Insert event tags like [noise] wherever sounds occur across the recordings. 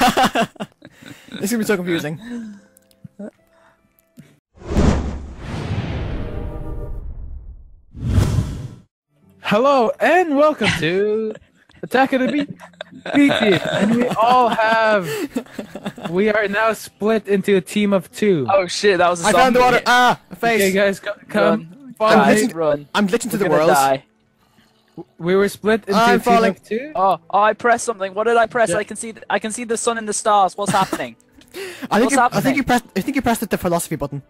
[laughs] This is gonna be so confusing. Hello and welcome to Attack of the Beat Beat Team. And we all have we are now split into a team of two. Oh shit, that was a I found the zombie. water. Ah, face. Okay guys co- come Run. follow I'm Guys, listening- run. I'm glitching to We're the world. die. We were split into I'm falling. two. Oh, oh, I pressed something. What did I press? Yeah. I can see. th- I can see the sun and the stars. What's happening? [laughs] I think What's you, I think you pressed. I think you pressed the philosophy button.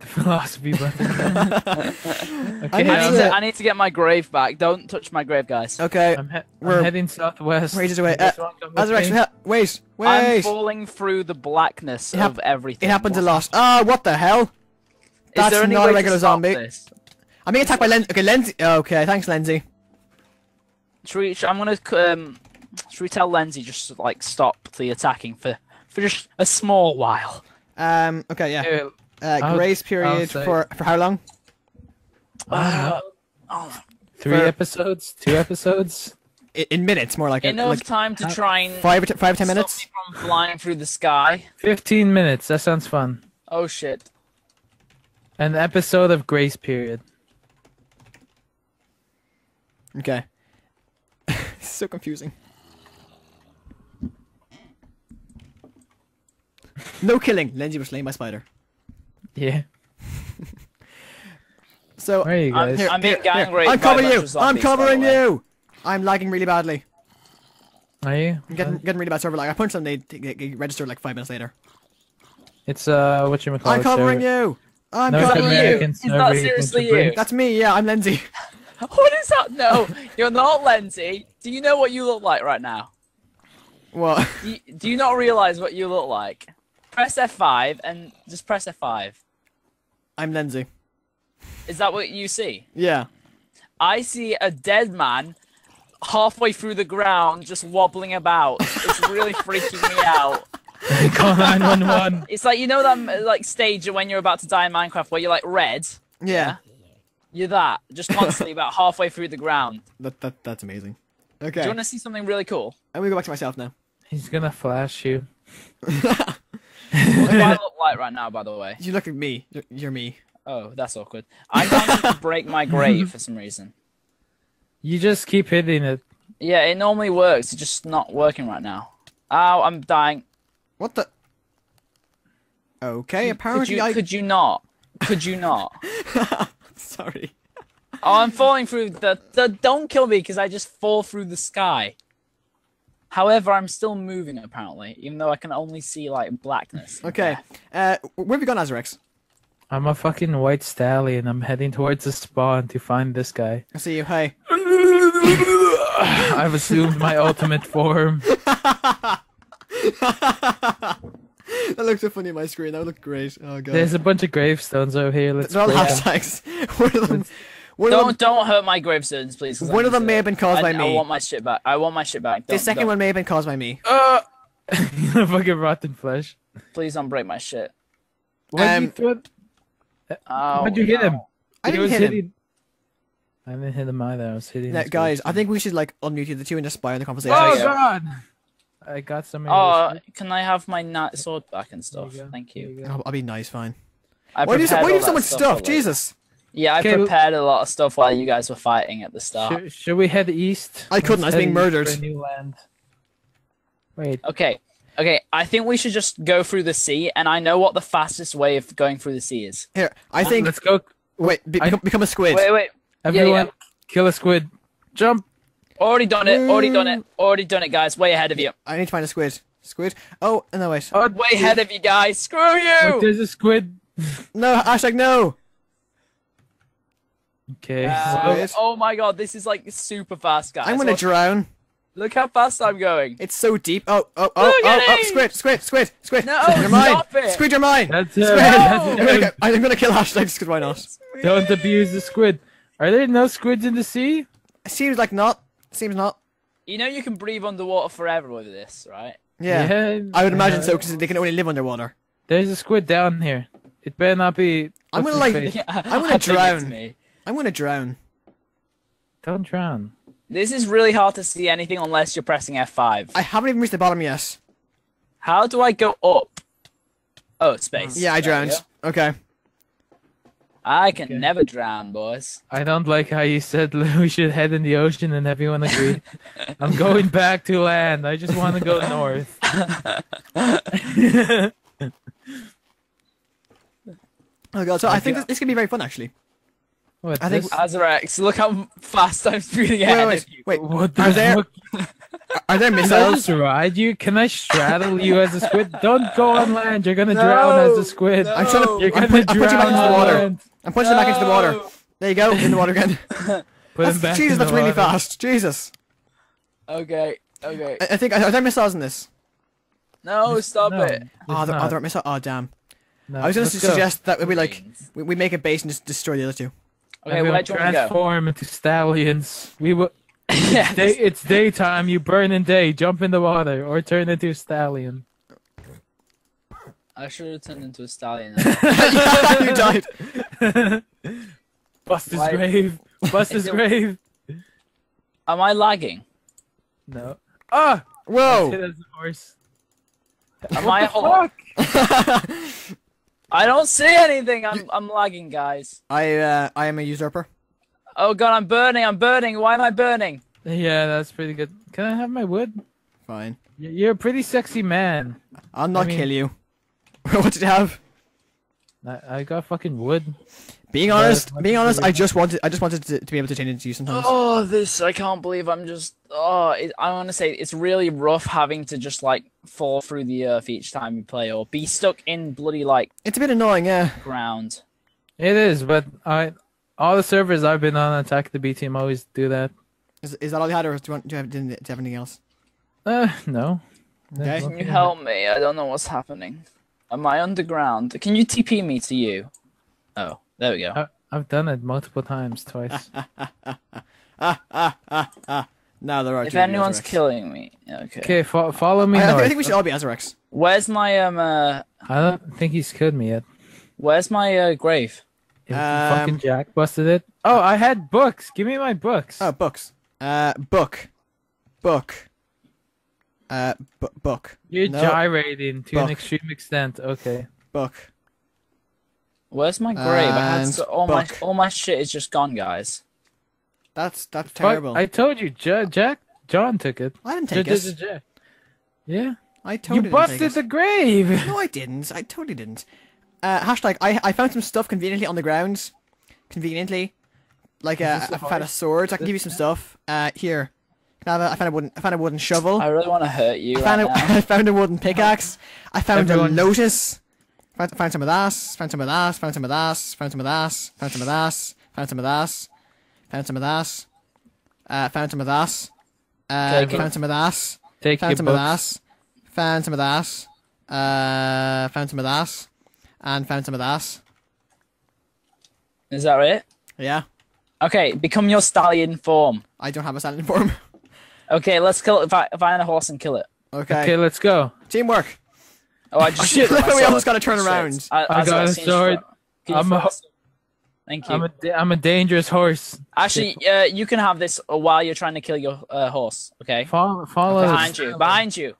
Philosophy button. I [laughs] okay, need I need, to- to, I need to get my grave back. Don't touch my grave, guys. Okay. I'm, he- I'm We're- heading southwest. Wait, just wait. You Uh, guys wanna come with Azrax, me? ha- wait, I'm falling through the blackness It hap- of everything. It happens a What's- lot. Ah, what the hell? Is That's there any not a way to regular stop zombie. This? I'm being attacked by Len. Okay, Lenzy. Okay, thanks, Lenzy. Should we, should- I'm gonna. Um, should we tell Lenzy just to, like stop the attacking for for just a small while? Um. Okay, yeah. Here, Uh, I'll- grace I'll period for for how long? I don't. Oh, Three For- episodes, two episodes. I- In minutes, more like it. enough Like time to try and five or t- five or ten minutes. from flying through the sky. Fifteen minutes. That sounds fun. Oh shit! An episode of Grace Period. Okay. It's so confusing. No killing. Lenzy was slain by spider. Yeah. [laughs] So Where are you I'm- guys? here, I'm being here, gang here. I'm covering you. of I'm covering you. I'm lagging really badly. Are you? I'm getting Uh, getting really bad server lag. I punched them. They, they, they registered like five minutes later. it's uh, what you call I'm covering you. I'm No, covering that you. American Is that seriously you? That's me. Yeah, I'm Lenzy. [laughs] [laughs] What is that? No, you're not Lenzy. Do you know what you look like right now? What? Do you, do you not realize what you look like? Press F5 and just press F5. I'm Lenzy. Is that what you see? Yeah. I see a dead man halfway through the ground just wobbling about. It's really [laughs] freaking me out. Call 911. It's like you know that like stage when you're about to die in Minecraft where you're like red. Yeah. You're that just constantly [laughs] about halfway through the ground. That, that that's amazing. Okay. Do Okay. you want to see something really cool? I'm gonna go back to myself now. He's gonna flash you. What do I look like right now, by the way? You look at me. You're, you're me. Oh, that's awkward. I can't to [laughs] break my grave for some reason. You just keep hitting it. Yeah, it normally works. It's just not working right now. Oh, I'm dying. What the? Okay. Could Apparently you, I. could you not? Could you not? [laughs] [laughs] Sorry. Oh, I'm falling through the, the don't kill me because I just fall through the sky. However, I'm still moving apparently, even though I can only see like blackness. Okay. Uh, where have you gone, Azrex? I'm a fucking white stallion. I'm heading towards the spawn to find this guy. I see you. Hey. [laughs] I've assumed my ultimate form. [laughs] that looks so funny on my screen. That would look great. Oh god. There's a bunch of gravestones over here. Let's They're all hashtags. [laughs] one of them. One of them, Don't don't hurt my gravestones, please. 'cause I One of them may have been caused I, by I me. want my shit back. I want my shit back. the Don't- 2nd don't- one may have been caused by me. Uh, [laughs] fucking rotten flesh. Please don't break my shit. Why'd Um, you throw it? Oh, Why'd you hit no. him? I didn't was hit him. I didn't hit him either. I was hitting. Yeah, guys, I think we should like unmute you the two and just spy on the conversation. Oh yeah. god! I got some. Oh, uh, English. can I have my knight sword back and stuff? You Thank there you. I'll, I'll be nice, fine. I Why do you, why do you have so much stuff? already. Jesus. Yeah, I Okay, l- prepared a lot of stuff while you guys were fighting at the start. Should, should we head east? I couldn't, Let's I was being murdered. new land. Wait, Okay, okay. I think we should just go through the sea, and I know what the fastest way of going through the sea is. Here, I think. let's go. Wait, be, I- become, become a squid. Wait, wait. Everyone, yeah. kill a squid. Jump. Already done it. Already done it. Already done it, guys. Way ahead of you. I need to find a squid. Squid. Oh, no, wait. Oh, Way ahead of you guys. Screw Look, you. there's a squid. [laughs] No, hashtag no. Okay. Uh, oh my god, this is like super fast, guys. I'm gonna Watch- drown. Look how fast I'm going. It's so deep. Oh, oh, oh, Look oh, oh, squid, squid, squid, squid. No, you're mine. stop it. Squid, you're mine. that's it. Squid. That's I'm gonna, it. I'm gonna kill hashtag just 'cause why not? Don't abuse the squid. Are there no squids in the sea? Seems like not. Seems not. You know you can breathe underwater forever with this, right? Yeah. I would imagine so because they can only live underwater. There's a squid down here. It better not be. I'm gonna, like- face? I'm gonna [laughs] I drown. me. I'm gonna drown. Don't drown. This is really hard to see anything unless you're pressing F5. I haven't even reached the bottom yet. How do I go up? Oh, space. Yeah, I drowned. Okay. I can Okay. never drown, boys. I don't like how you said [laughs] we should head in the ocean and everyone agreed. I'm going back to land. I just want to go north. Oh god. So I Okay. think uh, this, this could be very fun actually. What, I think- this- Azarex, look how fast I'm speeding Wait, ahead wait, of you. wait. what the Are there fuck? [laughs] are there Can I missiles? just ride you? Can I straddle you as a squid? Don't go on land. You're gonna [laughs] drown as a squid. I'm trying to- You're gonna put- I'm putting you drown back into the water. land. I'm punching it back into the water. There you go, in the water again. [laughs] Put him back Jesus, in that's the really water. fast. Jesus. Okay, okay. I, think I think are there missiles in this? No, stop No, it. there's Oh, ah, there, oh, ah, not. there are missiles. Oh, ah, damn. No, I was gonna let's go. suggest that we like we, we make a base and just destroy the other two. Okay, Everyone where do you want to go? transform into stallions. We will. [laughs] yeah, Day, it's daytime. You burn in day. Jump in the water or turn into a stallion. I should have turned into a stallion. [laughs] you died. [laughs] Bust his Why- grave. Bust his it- [laughs] grave. Am I lagging? No. Ah! Whoa. as a horse. Am I? Fuck! [laughs] I don't see anything. I'm I'm lagging, guys. I uh, I am a usurper. Oh god, I'm burning. I'm burning. Why am I burning? Yeah, that's pretty good. Can I have my wood? Fine. Y- You're a pretty sexy man. I'll not mean- kill you. what did you have? I, I got fucking wood. Being honest, what being honest, I just wanted I just wanted to, to be able to change into you sometimes. Oh, this I can't believe I'm just. Oh, it, I want to say it's really rough having to just like fall through the earth each time you play, or be stuck in bloody like It's a bit annoying, yeah. ground. It is, but I all the servers I've been on Attack the B team always do that. Is, is that all you had, or do you, want, do you have, do you have anything else? Uh, no. Okay. Can you help me? I don't know what's happening. Am I underground? Can you TP me to you? Oh, there we go. I, I've done it multiple times, twice. Ah ah ah ah. Now there are. If two of you, anyone's Azarex. killing me, okay. Okay, fo- follow me I, I, think, north. I think we should all be Azarex. Where's my um? Uh, I don't think he's killed me yet. where's my uh, grave? If Um, fucking Jack busted it. Oh, I had books. Give me my books. Oh, books. Uh, book, book. Uh, bu- book, You're no. gyrating to an extreme extent. Okay. book. Where's my grave? I had And so, all my all my shit is just gone, guys. That's that's Fuck, terrible. I told you, Ja- Jack. John took it. I didn't take Ja- it. Ja- Ja- Yeah. I totally you didn't busted it. the grave. No, I didn't. I totally didn't. Uh, hashtag. I I found some stuff conveniently on the ground. Conveniently, like uh, this I a found a sword. I can give you some stuff. Uh, here. Can I, have a, I found a wooden. I found a wooden shovel. I really want to hurt you I right found, a, now. I found a wooden pickaxe. I found Everyone- a lotus. Found, found some of that. Found some of that. Found some of that. Found some of that. Found some of that. Found some of that. Found some of that. Uh, found some of that. Uh, Okay, can- found some of that. Take Found your some of that. Found some of that. Uh, found some of that. And found some of that. Is that it? Yeah. Okay, become your stallion form. I don't have a standing form. Okay, let's kill it. Fi- Find a horse and kill it. Okay. Okay, let's go. Teamwork. Oh, I just [laughs] shit, got [laughs] we sword. almost gotta turn around. I, I I got a seen sword. shot. Can you I'm a throw ho- it? Thank you. I'm a da- I'm a dangerous horse. Actually, uh, you can have this while you're trying to kill your uh, horse. Okay. Follow, follow. Behind you. Behind you.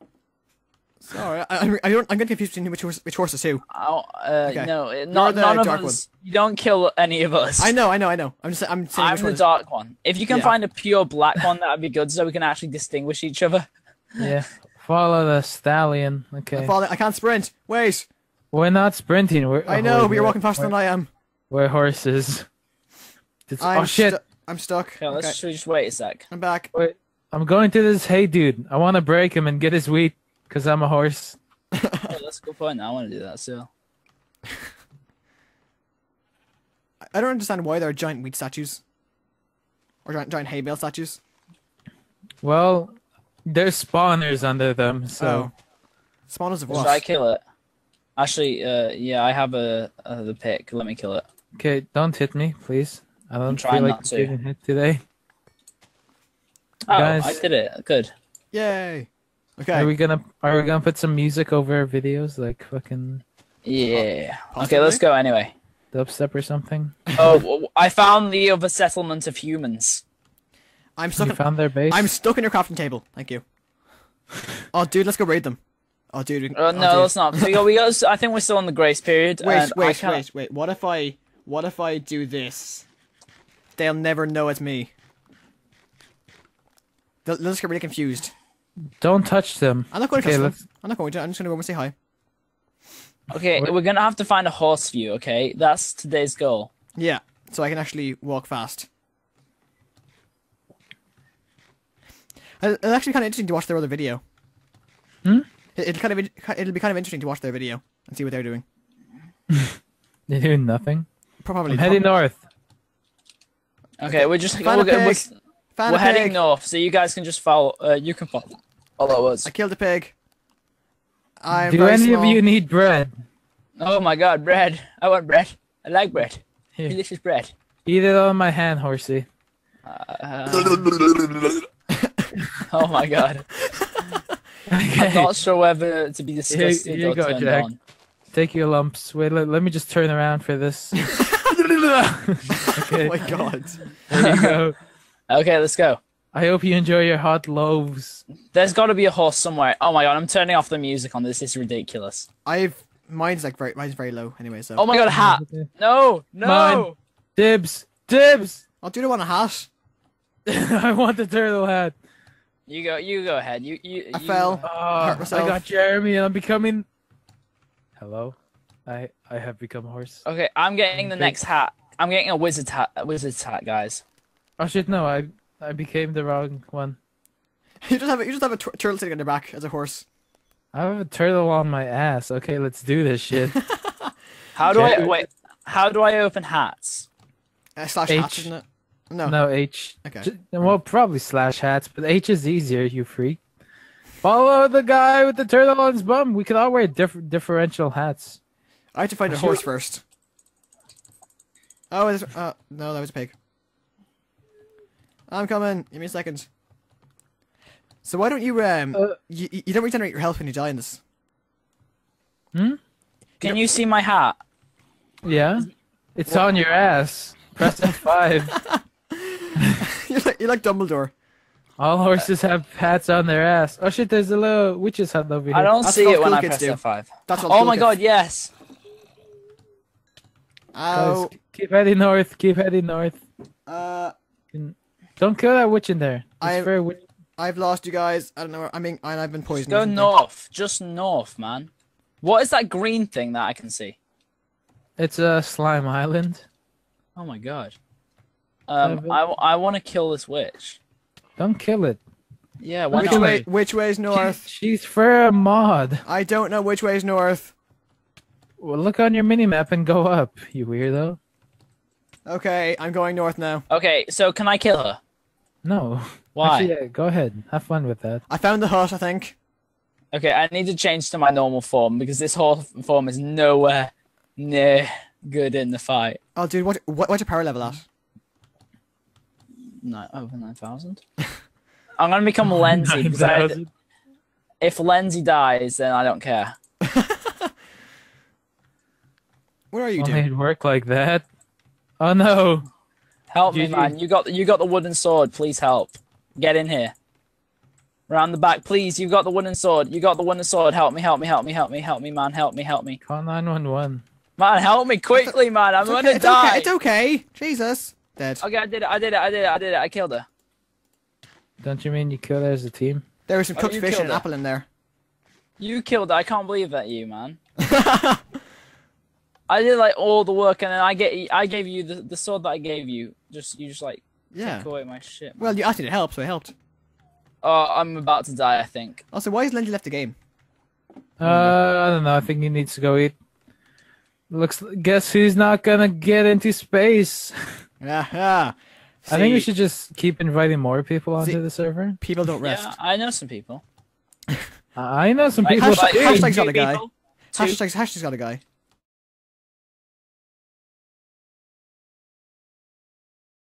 Sorry, I, I, I don't. I'm getting confused between which horse, which horses who. Oh, uh, Okay. no, uh, not, the none of dark us. You don't kill any of us. I know, I know, I know. I'm just. I'm [laughs] saying I'm the one is- dark one. If you can Yeah. find a pure black one, that would be good, so we can actually distinguish each other. [laughs] [laughs] Yeah. Follow the stallion. Okay. I, fall- I can't sprint. Wait. We're not sprinting. We're, I oh, know, but you're we're- walking faster than I am. We're horses. It's- I'm oh shit! stu- I'm stuck. Okay, let's Okay, should just wait a sec. I'm back. Wait, I'm going to this hey dude. I want to break him and get his wheat because I'm a horse. [laughs] Yeah, that's a good point. I want to do that still. I- I don't understand why there are giant wheat statues. Or giant, giant hay bale statues. Well, there's spawners under them, so Oh. Spawners of what? Should I kill it? Actually, uh, yeah, I have a, uh the pick. Let me kill it. okay. Don't hit me, please. I don't trying feel like not to. getting hit today. Oh, Guys. I did it. Good. Yay. Okay. Are we gonna Are we gonna put some music over our videos, like fucking Yeah. Okay, let's go anyway. dubstep or something? [laughs] Oh, I found the other settlement of humans. I'm stuck. You In, found their base. I'm stuck in your crafting table. Thank you. [laughs] Oh, dude, let's go raid them. Oh, dude. we can- Uh, oh, no, dude. let's not. We got, we got. I think we're still in the grace period. Wait, and wait, wait, wait. What if I, what if I do this? They'll never know it's me. They'll, they'll just get really confused. Don't touch them. I'm not going to Okay, touch them. let's- I'm not going to. I'm just going to go and say hi. Okay, What- we're gonna have to find a horse for you. Okay, that's today's goal. Yeah, so I can actually walk fast. Uh, It's actually kind of interesting to watch their other video. Hmm? It- It'll kind of it'll be kind of interesting to watch their video and see what they're doing. [laughs] They're doing nothing. Probably. I'm heading north. Okay, we're just Find we're, a we're, pig. We're a heading pig. north, so you guys can just follow. Uh, you can follow. Follow us. I killed a pig. I'm Do any small. of you need bread? Oh my God, bread! I want bread. I like bread. Here. Delicious bread. Eat it on my hand, horsey. Uh, [laughs] oh my God. [laughs] I'm not sure whether to be disgusted here you or go, turned Jack. on. Take your lumps. Wait, let, let me just turn around for this. [laughs] okay, Oh my god. there you go. Okay, let's go. I hope you enjoy your hot loaves. There's got to be a horse somewhere. Oh my God, I'm turning off the music on this. This is ridiculous. I've mine's like very mine's very low anyway. So Oh my God, a hat. No, no. Mine. Dibs! Dibs! I'll do the one a hat. [laughs] I want the turtle hat. You go. You go ahead. You. You. I you- fell. Oh, I got Jeremy and I'm becoming. Hello? I I have become a horse. Okay, I'm getting the Okay. next hat. I'm getting a wizard hat. A wizard's hat, guys. Oh shit, no, I I became the wrong one. [laughs] You just have a, you just have a tur- turtle sitting on your back as a horse. I have a turtle on my ass. Okay, let's do this shit. [laughs] How do Okay. I wait? How do I open hats? Uh, slash H. hats, isn't it? No. no, H. Okay. J- Well, probably slash hats, but H is easier, you freak. Follow the guy with the turtle on his bum. We could all wear diff- differential hats. I have to find a horse first. Oh, uh, no, that was a pig. I'm coming. Give me a second. So why don't you um Uh, you, you don't regenerate your health when you die in this? Hmm. Can you see my hat? Yeah? It's on your ass. Press F5. [laughs] you're like you're like Dumbledore. All horses have hats on their ass. Oh shit, there's a little witch's hut over here. I don't That's see what it when cool I press do. F5. That's what Oh cool my kids- god, yes. Guys, Ow. keep heading north, keep heading north. Uh, Don't kill that witch in there. It's I- fair witch. I've lost you guys. I don't know. Where, I mean, I've been poisoned. or Go something. north. Just north, man. What is that green thing that I can see? It's a slime island. Oh my god. Um, I, I want to kill this witch. Don't kill it. Yeah, why Which not? way? Which way is She- north? she's for a mod. I don't know which way is north. Well, look on your minimap and go up, you weirdo. Okay, I'm going north now. Okay, so can I kill her? No. Why? Actually, yeah, go ahead. Have fun with that. I found the hut. I think. Okay, I need to change to my normal form because this whole form is nowhere near good in the fight. Oh, dude, what, what what's your power level at? No, over oh, nine thousand. [laughs] I'm gonna become [laughs] Lenzy because I, 9,000. if Lenzy dies, then I don't care. [laughs] What are you Only doing? it'd work like that. Oh no. Help me, man! You got you got the wooden sword. Please help. Get in here. Round the back, please. You've got the wooden sword. You got the wooden sword. Help me! Help me! Help me! Help me! Help me, man! Help me! Help me! Call 911. Man, help me quickly, man! I'm It's gonna okay, it's die. okay. It's okay. Jesus. Dead. Okay, I did it. I did it. I did it. I did it. I killed her. Don't you mean you killed her as a team? There was some Oh, cooked you fish and an her. apple in there. You killed her. I can't believe that you, man. [laughs] I did like all the work, and then I get I gave you the, the sword that I gave you. Just you just like yeah. took away my shit. man. Well, you asked me to help, so I helped. Oh, I'm about to die. I think. Also, why has Lindsay left the game? Uh, I don't know. I think he needs to go eat. Looks. Guess who's not gonna get into space? [laughs] [laughs] Yeah, yeah. I think we should just keep inviting more people onto See- the server. People don't rest. Yeah, I know some people. [laughs] I know some Like, people. like, hashtag- hashtag's got a guy. people, two- Hashtag's, hashtag's got a guy.